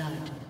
blood.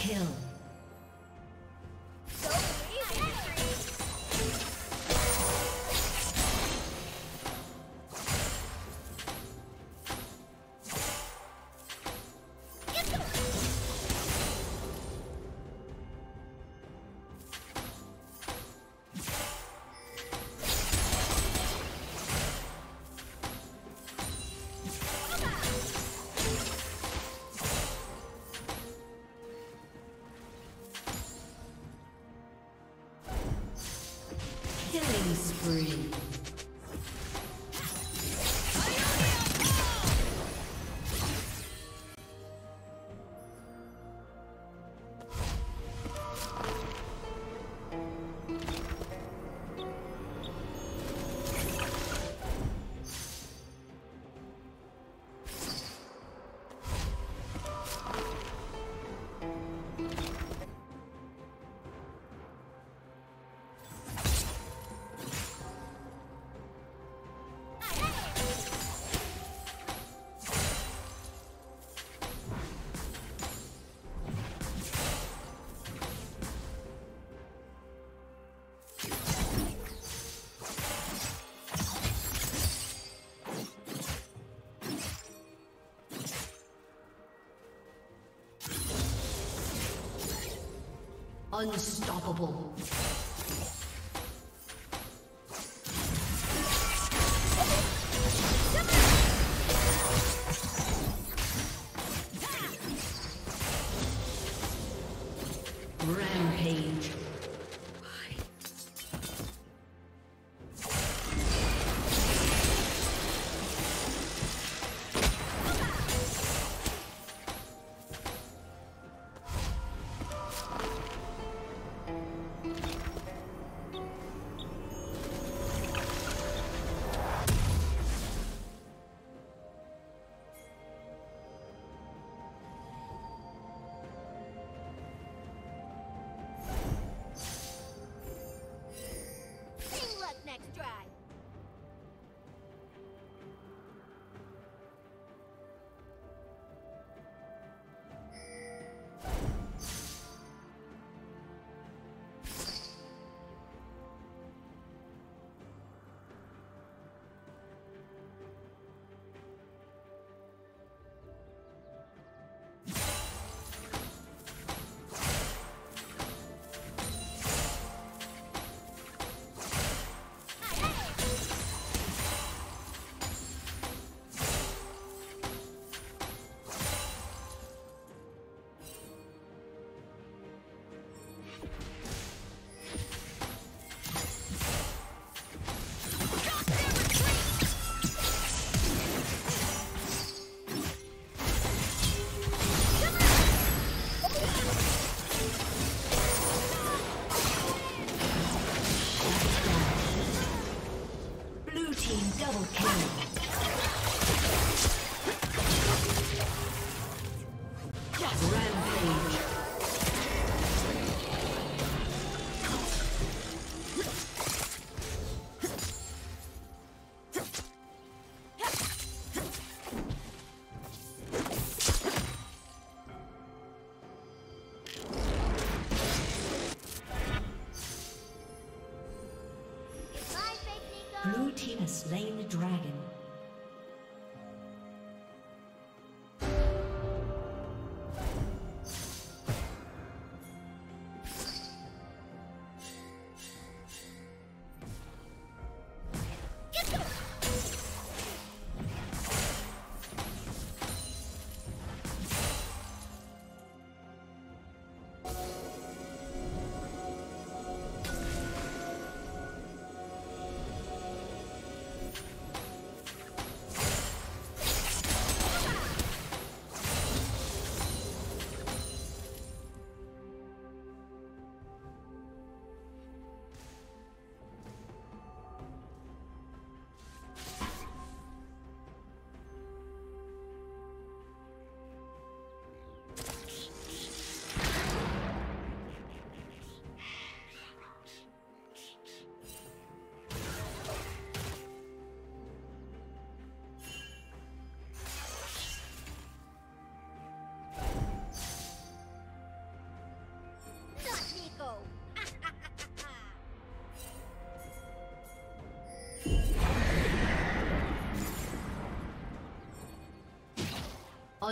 Kill. Unstoppable. Double kill.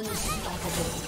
那你是不是打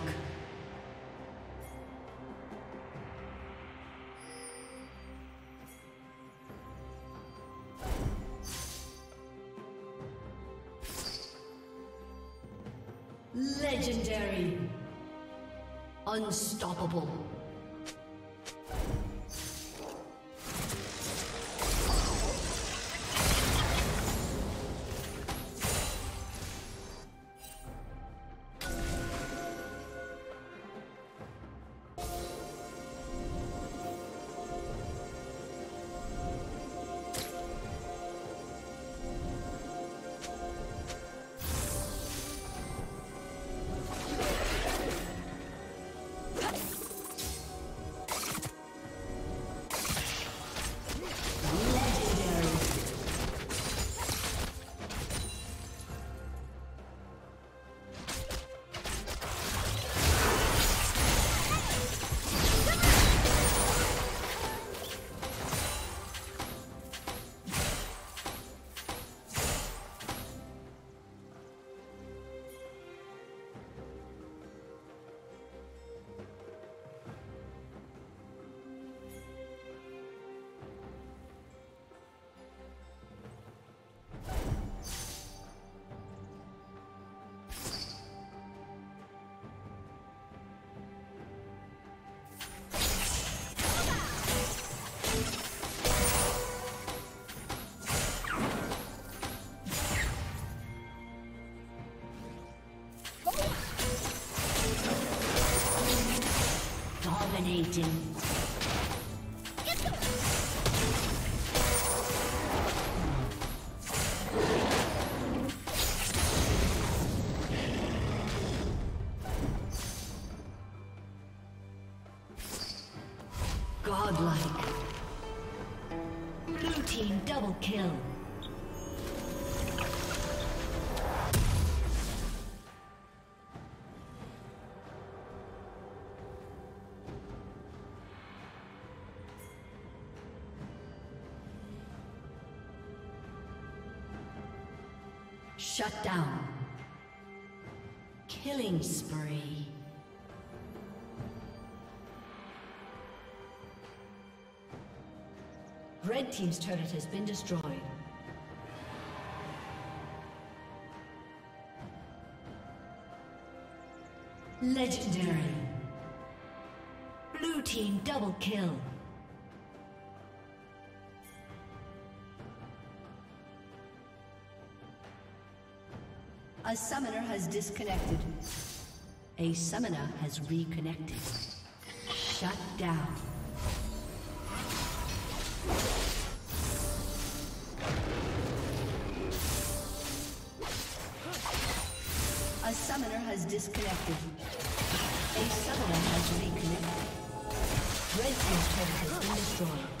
Legendary. Unstoppable. Dominating. Shut down. Killing spree. Red Team's turret has been destroyed. Has disconnected. A summoner has reconnected. Shut down. A summoner has disconnected. A summoner has reconnected. Red Team's turret has been destroyed.